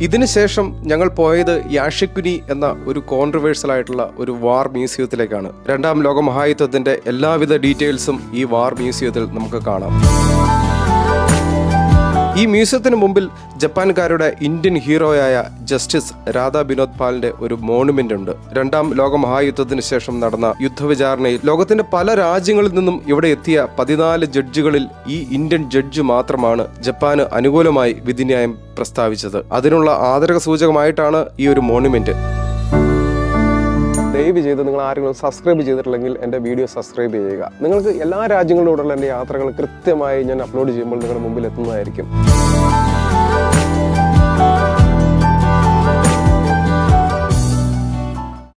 ഇതിനുശേഷം ഞങ്ങൾ പോയത് യാഷിക്കുനി എന്ന ഒരു കോൺട്രവേഴ്സൽ ആയിട്ടുള്ള ഒരു വാർ മ്യൂസിയത്തിലേക്കാണ്. രണ്ടാം ലോക മഹായുദ്ധത്തിന്റെ എല്ലാവിധ ഡീറ്റെയിൽസും ഈ വാർ മ്യൂസിയത്തിൽ നമുക്ക് കാണാം. ഈ മ്യൂസിയത്തിന് മുമ്പിൽ ജപ്പാൻകാരുടെ ഇന്ത്യൻ ഹീറോയായ ജസ്റ്റിസ് രാധാ വിനോദ് പാലിന്റെ ഒരു മോണുമെന്റ് ഉണ്ട്. രണ്ടാം ലോക മഹായുദ്ധത്തിന് ശേഷം നടന്ന യുദ്ധവിചാരണയിൽ ലോകത്തിന്റെ പല രാജ്യങ്ങളിൽ നിന്നും ഇവിടെ എത്തിയ പതിനാല് ജഡ്ജുകളിൽ ഈ ഇന്ത്യൻ ജഡ്ജ് മാത്രമാണ് ജപ്പാന് അനുകൂലമായി വിധിന്യായം പ്രസ്താവിച്ചത്. അതിനുള്ള ആദരക സൂചകമായിട്ടാണ് ഈ ഒരു മോണുമെന്റ്. ദയവ് ചെയ്ത് നിങ്ങൾ ആരെങ്കിലും സബ്സ്ക്രൈബ് ചെയ്തിട്ടില്ലെങ്കിൽ എന്റെ വീഡിയോ സബ്സ്ക്രൈബ് ചെയ്യുക. നിങ്ങൾക്ക് എല്ലാ രാജ്യങ്ങളിലൂടെയുള്ള എന്റെ യാത്രകൾ കൃത്യമായി ഞാൻ അപ്ലോഡ് ചെയ്യുമ്പോൾ നിങ്ങളുടെ മുമ്പിൽ എത്തുന്നതായിരിക്കും.